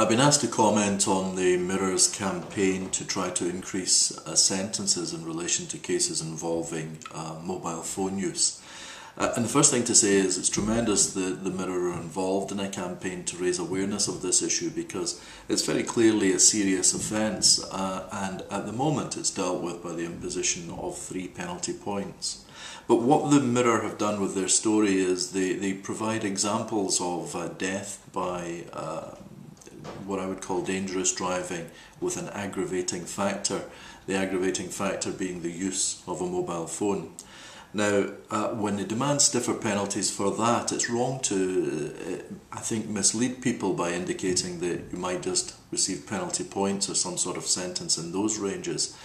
I've been asked to comment on the Mirror's campaign to try to increase uh, sentences in relation to cases involving uh, mobile phone use. Uh, and the first thing to say is it's tremendous that the Mirror are involved in a campaign to raise awareness of this issue because it's very clearly a serious offence uh, and at the moment it's dealt with by the imposition of three penalty points. But what the Mirror have done with their story is they, they provide examples of uh, death by uh, what I would call dangerous driving with an aggravating factor, the aggravating factor being the use of a mobile phone. Now, uh, when they demand stiffer penalties for that, it's wrong to, uh, I think, mislead people by indicating that you might just receive penalty points or some sort of sentence in those ranges.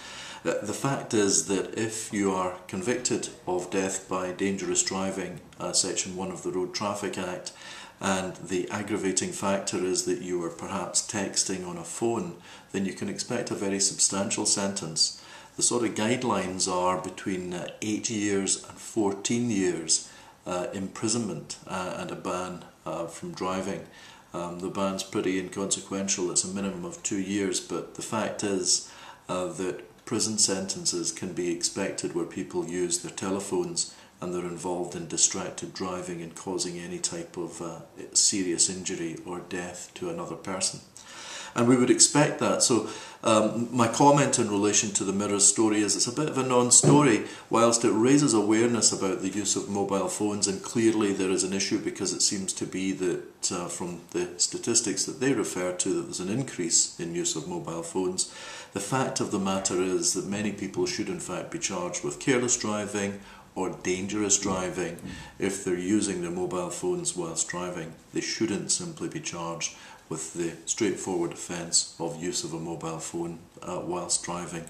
Uh, the fact is that if you are convicted of death by dangerous driving, uh, Section 1 of the Road Traffic Act, and the aggravating factor is that you were perhaps texting on a phone, then you can expect a very substantial sentence. The sort of guidelines are between uh, 8 years and 14 years uh, imprisonment uh, and a ban uh, from driving. Um, the ban's pretty inconsequential, it's a minimum of two years, but the fact is uh, that prison sentences can be expected where people use their telephones and they're involved in distracted driving and causing any type of uh, serious injury or death to another person. And we would expect that. So um, my comment in relation to the mirror story is it's a bit of a non-story, whilst it raises awareness about the use of mobile phones, and clearly there is an issue because it seems to be that uh, from the statistics that they refer to that there's an increase in use of mobile phones. The fact of the matter is that many people should in fact be charged with careless driving or dangerous driving if they're using their mobile phones whilst driving. They shouldn't simply be charged with the straightforward offence of use of a mobile phone uh, whilst driving.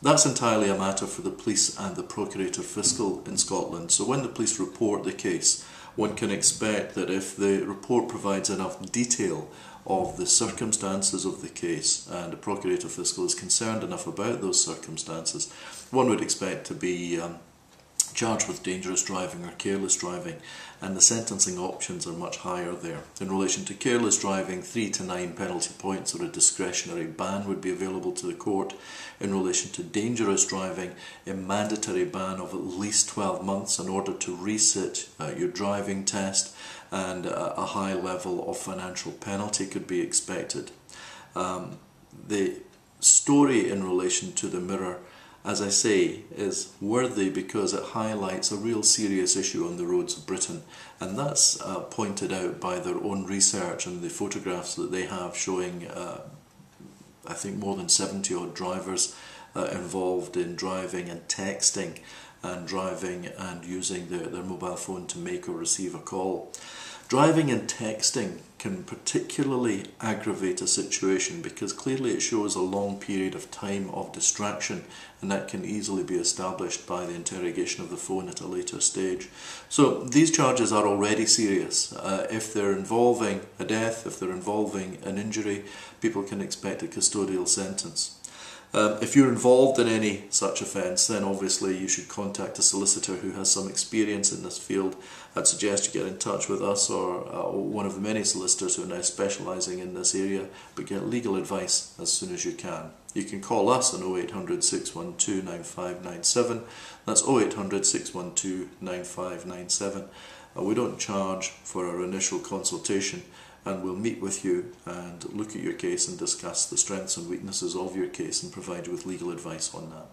That's entirely a matter for the police and the Procurator Fiscal in Scotland. So when the police report the case, one can expect that if the report provides enough detail of the circumstances of the case and the Procurator Fiscal is concerned enough about those circumstances, one would expect to be um, charged with dangerous driving or careless driving and the sentencing options are much higher there. In relation to careless driving, 3 to 9 penalty points or a discretionary ban would be available to the court. In relation to dangerous driving, a mandatory ban of at least 12 months in order to resit uh, your driving test and uh, a high level of financial penalty could be expected. Um, the story in relation to the mirror as I say, is worthy because it highlights a real serious issue on the roads of Britain. And that's uh, pointed out by their own research and the photographs that they have showing, uh, I think, more than 70 odd drivers uh, involved in driving and texting and driving and using their, their mobile phone to make or receive a call. Driving and texting can particularly aggravate a situation because clearly it shows a long period of time of distraction and that can easily be established by the interrogation of the phone at a later stage. So these charges are already serious. Uh, if they're involving a death, if they're involving an injury, people can expect a custodial sentence. Um, if you're involved in any such offence, then obviously you should contact a solicitor who has some experience in this field. I'd suggest you get in touch with us or uh, one of the many solicitors who are now specialising in this area, but get legal advice as soon as you can. You can call us on 0800 612 9597. That's 0800 612 9597. Uh, we don't charge for our initial consultation and we'll meet with you and look at your case and discuss the strengths and weaknesses of your case and provide you with legal advice on that.